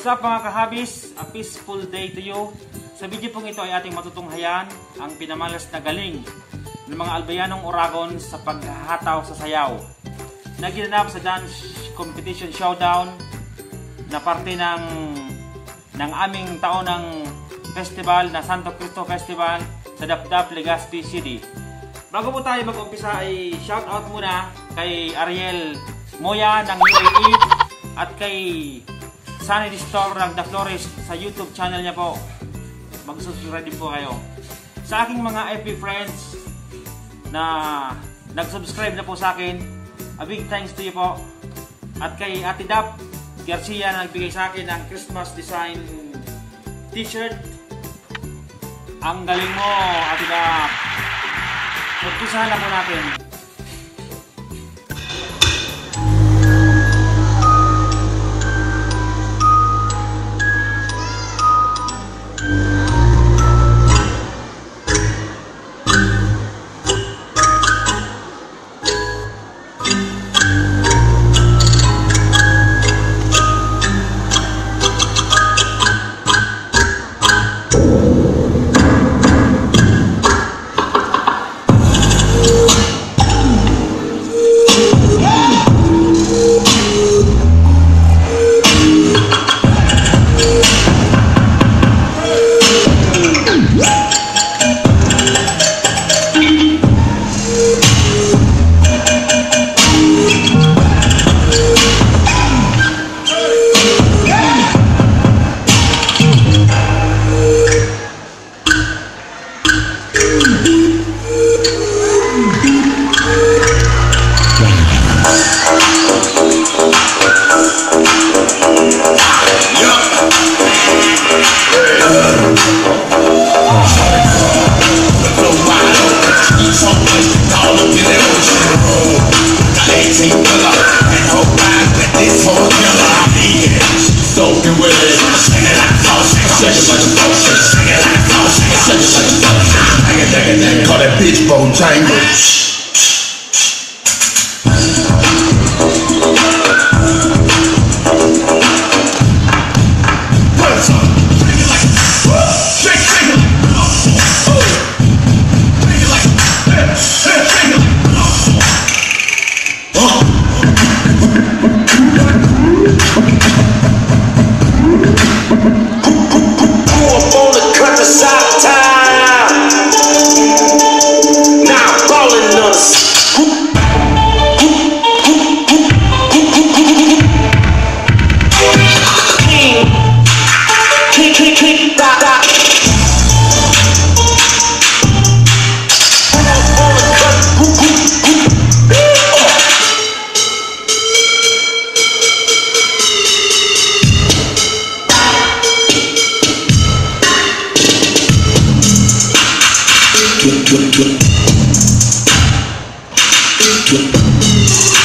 What's up mga kahabis? A peaceful day to you. Sa video pong ito ay ating matutunghayan ang pinamalas na galing ng mga albayanong Oragon sa paghahataw sa sayaw. Naginanap sa dance competition showdown na parte ng ng aming taon ng festival na Santo Cristo Festival sa Dapdap, Legazpi City. Bago po tayo mag-umpisa ay shout out muna kay Ariel Moya ng UAE at kay Sunny Store The Flores sa YouTube channel niya po. Mag-subscribe din po kayo. Sa aking mga FB friends na nag-subscribe na po sa akin, a big thanks to you po. At kay Ate Dap Garcia na nagbigay sa akin ng Christmas design t-shirt. Ang galing mo, Ate Dap. Magpisahan na po natin. chuyện.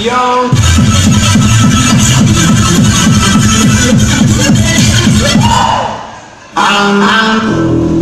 Yo. I'm, I'm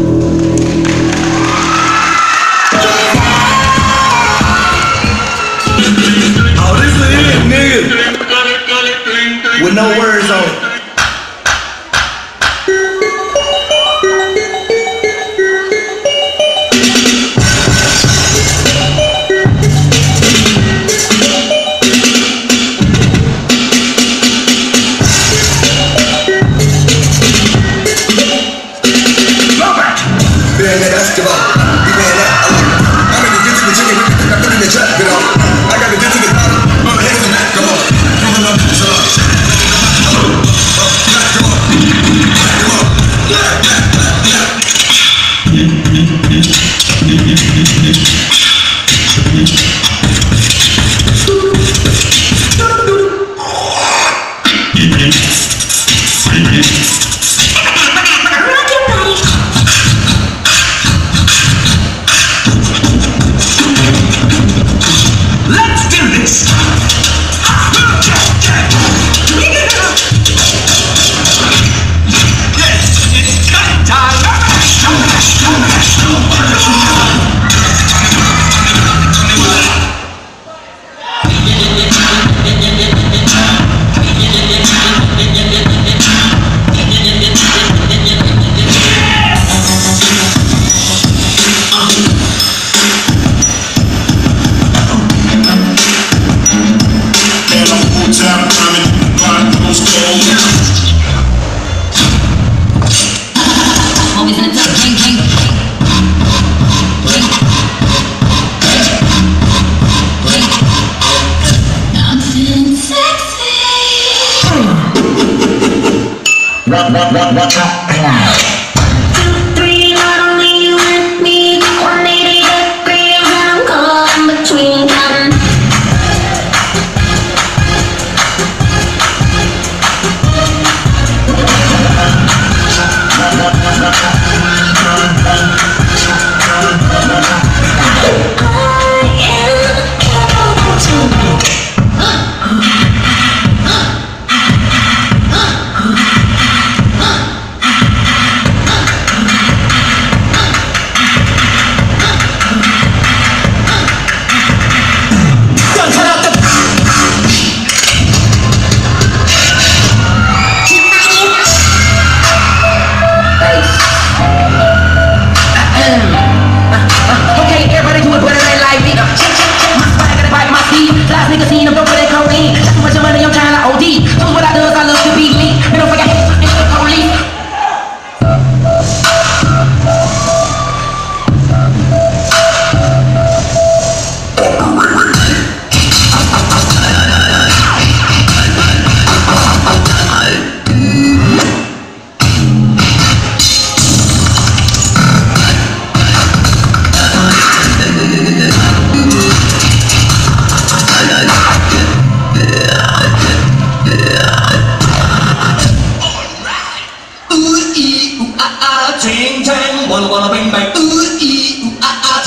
What, what, what, what's up now?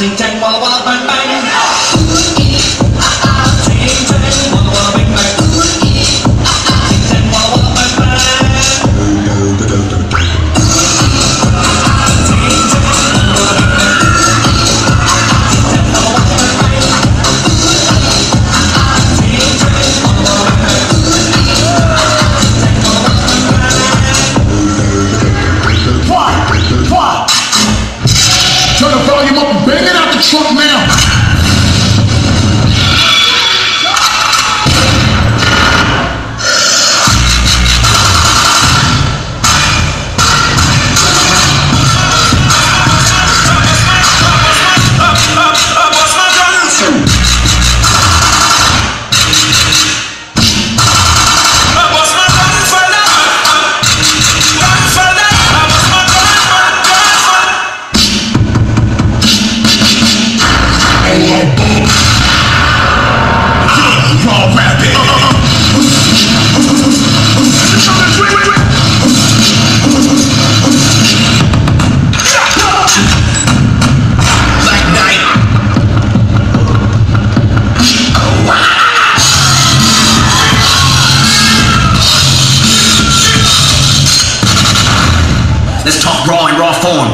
Sing my raw phone.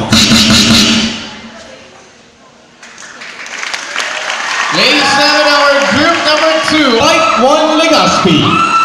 Ladies and gentlemen, group number two, Mike One Legaspi.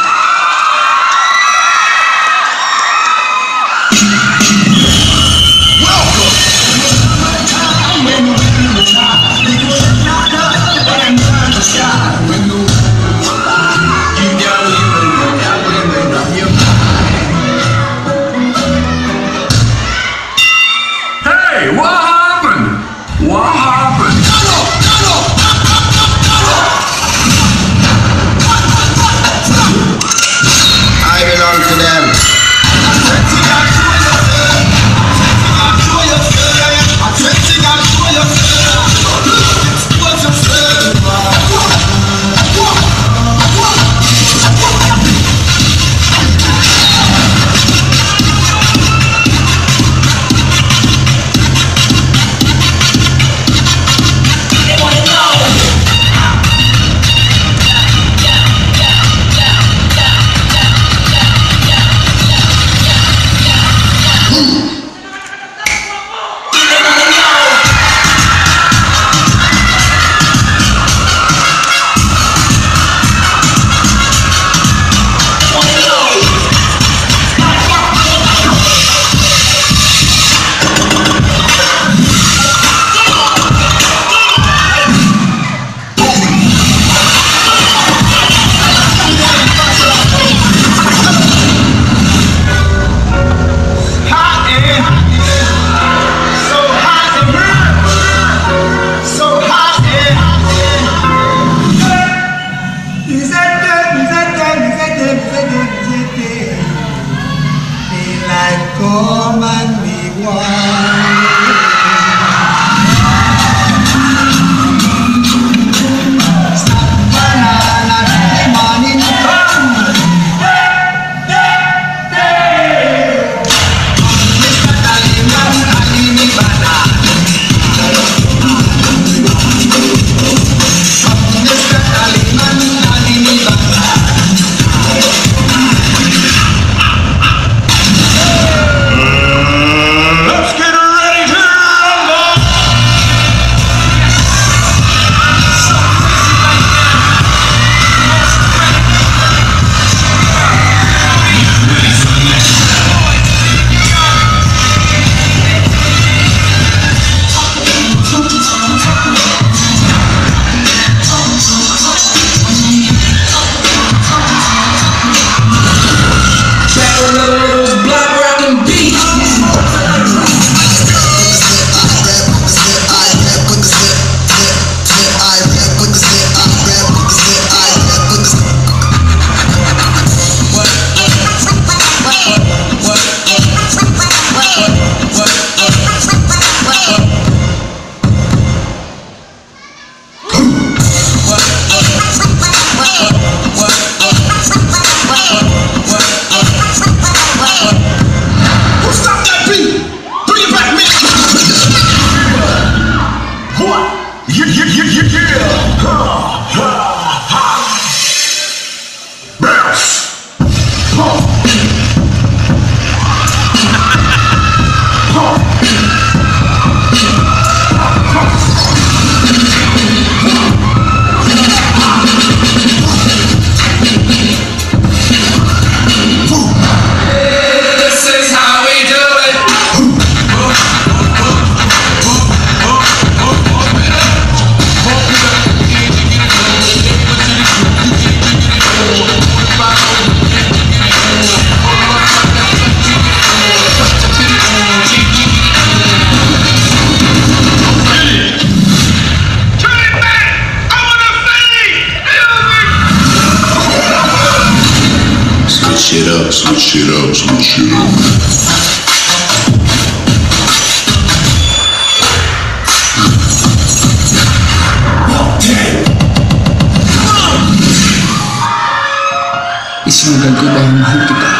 Isang gagawang mahal kita